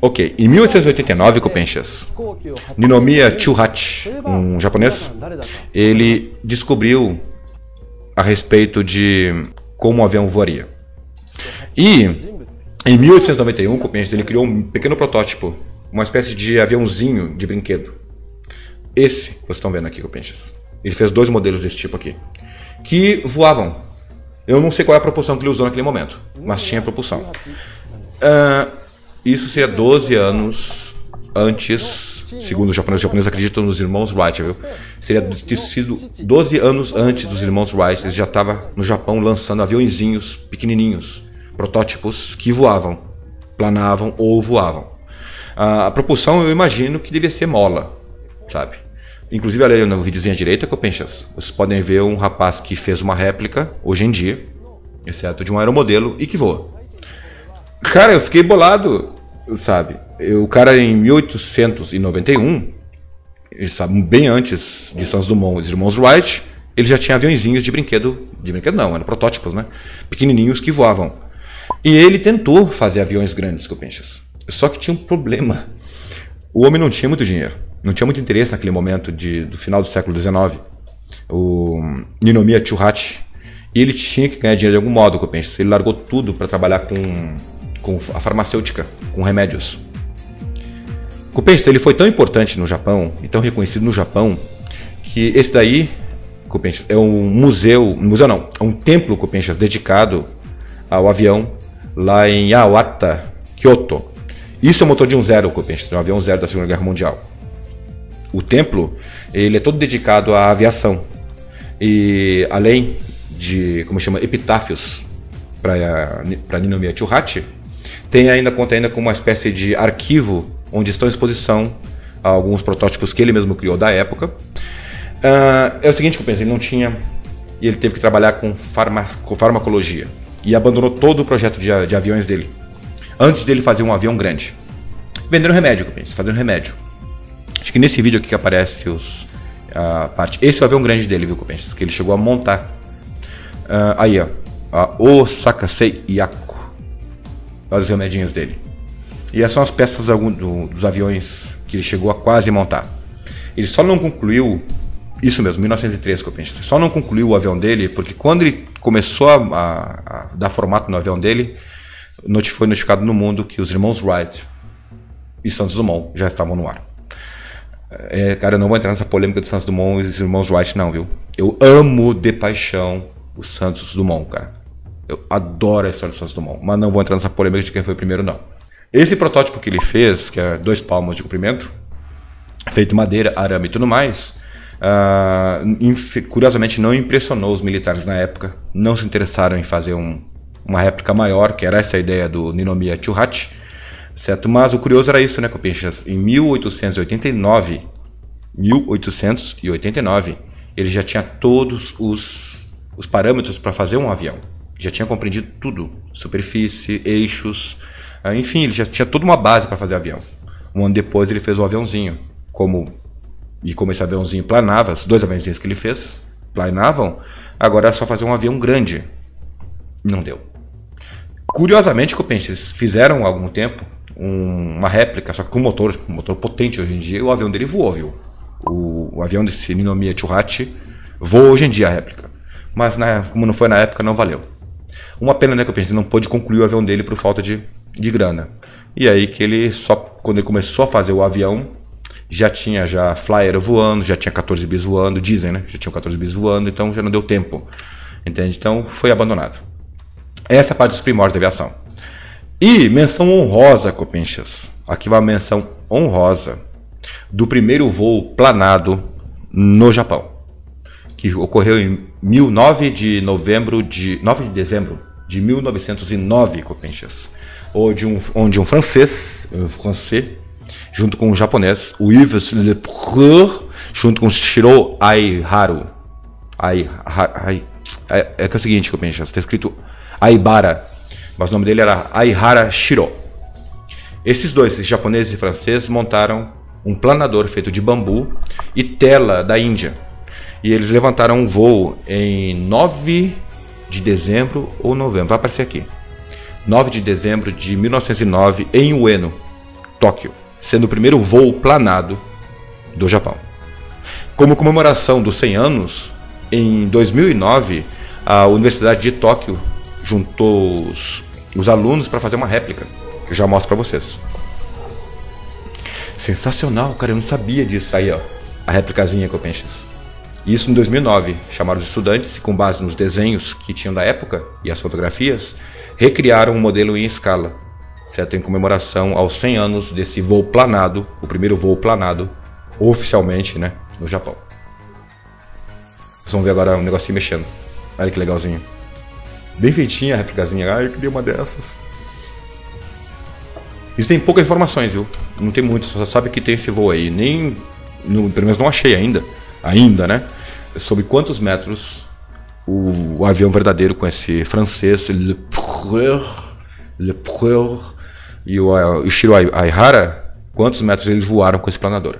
Ok, em 1889, Copenchas, Ninomiya Chuhachi, um japonês, ele descobriu a respeito de como um avião voaria. E em 1891, Copenchas, ele criou um pequeno protótipo, uma espécie de aviãozinho de brinquedo. Esse vocês estão vendo aqui, Copenchas. Ele fez dois modelos desse tipo aqui, que voavam. Eu não sei qual é a propulsão que ele usou naquele momento, mas tinha propulsão. Uh, isso seria 12 anos antes, segundo os japoneses, os japoneses acreditam nos irmãos Wright, viu? Seria ter sido 12 anos antes dos irmãos Wright, eles já estavam no Japão lançando aviãozinhos pequenininhos, protótipos que voavam, planavam ou voavam. A, propulsão eu imagino que devia ser mola, sabe? Inclusive ali no videozinho à direita, Copenchas, vocês podem ver um rapaz que fez uma réplica, hoje em dia, exceto de um aeromodelo, e que voa. Cara, eu fiquei bolado, sabe? O cara em 1891, sabe, bem antes de Santos Dumont e os irmãos Wright, ele já tinha aviãozinhos de brinquedo, de brinquedo não, eram protótipos, né? Pequenininhos que voavam. E ele tentou fazer aviões grandes, Copenchas. Só que tinha um problema. O homem não tinha muito dinheiro, não tinha muito interesse naquele momento de, do final do século XIX. O Ninomiya Chuhachi. E ele tinha que ganhar dinheiro de algum modo, Copenchas. Ele largou tudo para trabalhar com com a farmacêutica, com remédios. Copenhague ele foi tão importante no Japão e tão reconhecido no Japão que esse daí é um museu, museu não, é um templo Copenhague dedicado ao avião lá em Yawata, Kyoto. Isso é o motor de um zero Copenhague, um avião zero da Segunda Guerra Mundial. O templo ele é todo dedicado à aviação e além de como chama epitáfios para Ninomiya Chuhachi, tem ainda conta ainda como uma espécie de arquivo onde estão à exposição alguns protótipos que ele mesmo criou da época. Uh, é o seguinte que eu pensei, ele não tinha e ele teve que trabalhar com, com farmacologia e abandonou todo o projeto de, de, aviões dele antes dele fazer um avião grande. Vendendo remédio, que eu pensei, fazendo remédio. Acho que nesse vídeo aqui que aparece os, a parte. Esse é o avião grande dele, viu, Copenhague, que ele chegou a montar. Uh, aí, ó. A Osakasei Yaku os remedinhos dele. E essas são as peças do, do, dos aviões que ele chegou a quase montar. Ele só não concluiu, isso mesmo, 1903 que eu penso, só não concluiu o avião dele porque quando ele começou a, a, a dar formato no avião dele, foi notificado no mundo que os irmãos Wright e Santos Dumont já estavam no ar. É, cara, eu não vou entrar nessa polêmica de Santos Dumont e os irmãos Wright, não, viu? Eu amo de paixão o Santos Dumont, cara. Eu adoro a história do Santos Dumont, mas não vou entrar nessa polêmica de quem foi primeiro, não. Esse protótipo que ele fez, que é dois palmos de comprimento, feito madeira, arame e tudo mais, uh, curiosamente não impressionou os militares na época, não se interessaram em fazer um, uma réplica maior, que era essa ideia do Ninomiya Chuhachi, certo? Mas o curioso era isso, né, Copinchas? Em 1889, 1889, ele já tinha todos os, os parâmetros para fazer um avião já tinha compreendido tudo: superfície, eixos, ah, enfim, ele já tinha toda uma base para fazer avião. Um ano depois ele fez o aviãozinho, como e como esse aviãozinho planava, os dois aviãozinhos que ele fez planavam, agora é só fazer um avião grande. Não deu. Curiosamente, eles fizeram há algum tempo um, uma réplica, só que com motor, um motor potente hoje em dia, e o avião dele voou, viu? O, o avião desse Ninomiya Chuhachi voa hoje em dia a réplica. Mas na, como não foi na época, não valeu. Uma pena, né, que eu pensei, não pôde concluir o avião dele por falta de, de grana. E aí que ele só, quando ele começou a fazer o avião, já tinha já flyer voando, já tinha 14 bis voando, dizem, né? Já tinha 14 bis voando, então já não deu tempo. Entende? Então foi abandonado. Essa é a parte dos primórdios da aviação. E menção honrosa, Copinchas. Aqui vai a menção honrosa do primeiro voo planado no Japão, que ocorreu em 9 de novembro de 9 de dezembro de 1909, Copenhague, onde um, onde um francês, um francês, junto com um japonês, o Yves Lepreux, junto com Shiro Aiharu, Ai, Ai, é, é que é o seguinte, Copenhague, está escrito Aibara, mas o nome dele era Aihara Shiro. Esses dois, japoneses e franceses, montaram um planador feito de bambu e tela da Índia. E eles levantaram um voo em 9 de dezembro ou novembro, vai aparecer aqui. 9 de dezembro de 1909 em Ueno, Tóquio, sendo o primeiro voo planado do Japão. Como comemoração dos 100 anos, em 2009, a Universidade de Tóquio juntou os, os alunos para fazer uma réplica, eu já mostro para vocês. Sensacional, cara, eu não sabia disso. Aí, ó, a réplicazinha que eu penso. Isso em 2009. Chamaram os estudantes e, com base nos desenhos que tinham da época e as fotografias, recriaram um modelo em escala, certo? Em comemoração aos 100 anos desse voo planado, o primeiro voo planado, oficialmente, né, no Japão. Vocês vão ver agora um negocinho mexendo. Olha que legalzinho. Bem feitinha a réplicazinha. Ah, eu queria uma dessas. Isso tem poucas informações, viu? Não tem muito, só sabe que tem esse voo aí. Nem, no, pelo menos não achei ainda, ainda, né? Sobre quantos metros o, o avião verdadeiro com esse francês Le Preur, Le Preur e o, o Shiro Aihara, quantos metros eles voaram com esse planador.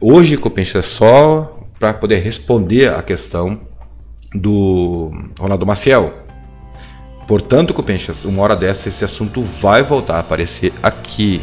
Hoje, penso, é só para poder responder a questão do Ronaldo Maciel, Portanto, Copenchas, uma hora dessa esse assunto vai voltar a aparecer aqui